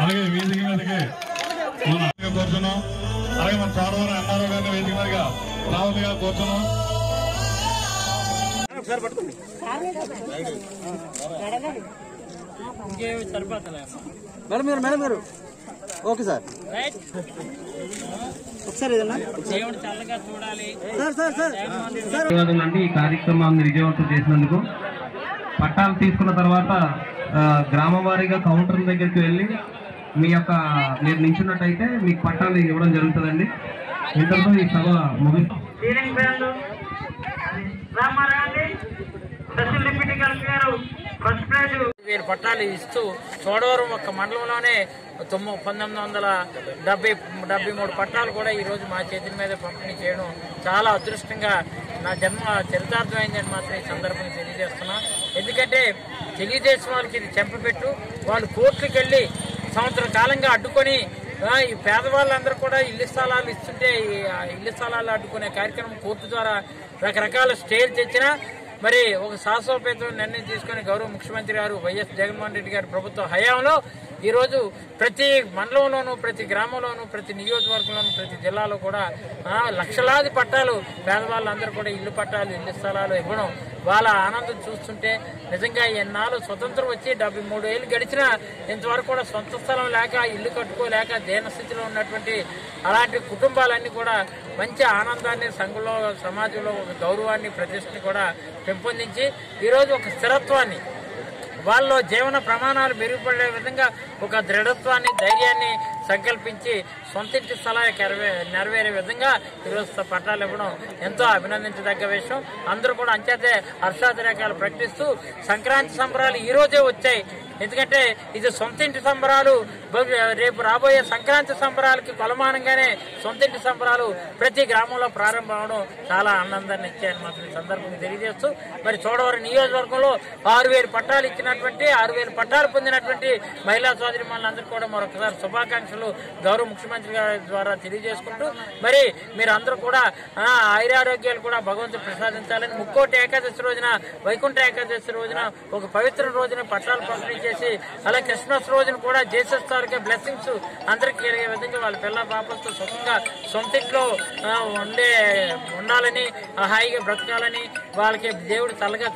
అలాగే వేదిక మీదకి మన కూర్చున్నాం. అలాగే మన చోడవరం ఎంఆర్ఓ గారిని వేదిక మీదగా రావులుగా కూర్చున్నాం. మేడం గారు మేడం గారు. Okay sir. ఒకసారి ఈ కార్యక్రమాన్ని విజయవంతం చేసినందుకు పట్టాలు తీసుకున్న తర్వాత గ్రామం వారీగా కౌంటర్ దగ్గరికి వెళ్ళి మీ యొక్క మీరు నించున్నట్టయితే మీకు పట్టాలు ఇవ్వడం జరుగుతుందండి. ఇంతటితో ఈ సభ ముగిస్తాం. వీరు పట్టాలు ఇస్తూ చోడవరం ఒక మండలంలోనే తొమ్మిది పంతొమ్మిది వందల డెబ్బై డెబ్బై మూడు పట్టాలు కూడా ఈరోజు మా చేతుల మీద పంపిణీ చేయడం చాలా అదృష్టంగా నా జన్మ చరితార్థమైందని మాత్రం ఈ సందర్భంగా తెలియజేస్తున్నా. ఎందుకంటే తెలుగుదేశం వాళ్ళకి ఇది చెంపపెట్టు వాళ్ళు కోర్టులకు వెళ్ళి సంవత్సర కాలంగా అడ్డుకొని ఈ పేదవాళ్ళందరూ కూడా ఇల్లు స్థలాలు ఇస్తుంటే ఈ ఇల్లు స్థలాలు అడ్డుకునే కార్యక్రమం కోర్టు ద్వారా రకరకాల స్టేలు తెచ్చినా మరి ఒక శాశ్వతపేత నిర్ణయం తీసుకుని గౌరవ ముఖ్యమంత్రి గారు వైఎస్ జగన్మోహన్ రెడ్డి గారి ప్రభుత్వ హయాంలో ఈరోజు ప్రతి మండలంలోనూ ప్రతి గ్రామంలోనూ ప్రతి నియోజకవర్గంలోనూ ప్రతి జిల్లాలో కూడా లక్షలాది పట్టాలు పేదవాళ్ళందరూ కూడా ఇల్లు పట్టాలు ఇల్లు స్థలాలు ఇవ్వడం వాళ్ళ ఆనందం చూస్తుంటే నిజంగా ఎన్నాళ్ళు స్వతంత్రం వచ్చి డెబ్బై మూడు ఏళ్ళు గడిచినా ఇంతవరకు కూడా సొంత స్థలం లేక ఇల్లు కట్టుకోలేక దీనస్థితిలో ఉన్నటువంటి అలాంటి కుటుంబాలన్నీ కూడా మంచి ఆనందాన్ని సంఘంలో సమాజంలో ఒక గౌరవాన్ని ప్రతిష్టని కూడా పెంపొందించి ఈరోజు ఒక స్థిరత్వాన్ని వాళ్ళలో జీవన ప్రమాణాలు మెరుగుపడే విధంగా ఒక దృఢత్వాన్ని ధైర్యాన్ని సంకల్పించి సొంతింటి స్థలాన్ని నెరవే నెరవేరే విధంగా ఈరోజు పట్టాలు ఇవ్వడం ఎంతో అభినందించదగ్గ విషయం. అందరూ కూడా అంచేతే హర్షాతిరేకాలు ప్రకటిస్తూ సంక్రాంతి సంబరాలు ఈరోజే వచ్చాయి. ఎందుకంటే ఇది సొంతింటి సంబరాలు రేపు రాబోయే సంక్రాంతి సంబరాలకి బలమానంగానే సొంతింటి సంబరాలు ప్రతి గ్రామంలో ప్రారంభం అవడం చాలా ఆనందాన్ని ఇచ్చాయని మాత్రం ఈ సందర్భంగా తెలియజేస్తూ మరి చోడవరం నియోజకవర్గంలో ఆరు వేలు పట్టాలు ఇచ్చినటువంటి ఆరు వేలు పట్టాలు పొందినటువంటి మహిళా సోదరి మనందరూ కూడా మరొకసారి శుభాకాంక్షలు గౌరవ ముఖ్యమంత్రి గారి ద్వారా తెలియజేసుకుంటూ మరి మీరు అందరూ కూడా ఆయురారోగ్యాలు కూడా భగవంతుడు ప్రసాదించాలని ముక్కోటి ఏకాదశి రోజున వైకుంఠ ఏకాదశి రోజున ఒక పవిత్ర రోజున పట్టాలు పంపిణీ చేసి అలా క్రిస్మస్ రోజున కూడా జీసస్ తాలూకా బ్లెస్సింగ్స్ అందరికీ కలిగే విధంగా వాళ్ళ పిల్ల పాపలతో సుఖంగా సొంతింట్లో ఉండే ఉండాలని హాయిగా బ్రతకాలని వాళ్ళకి దేవుడు తలగా